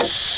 you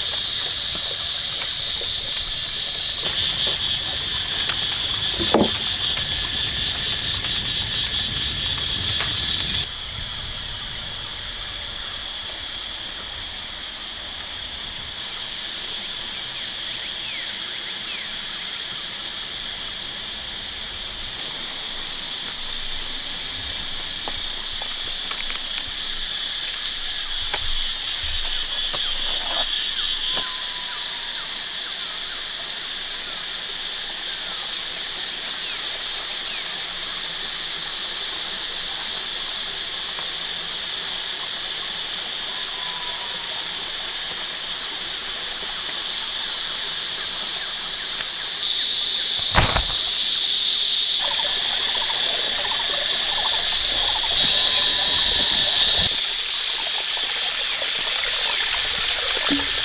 you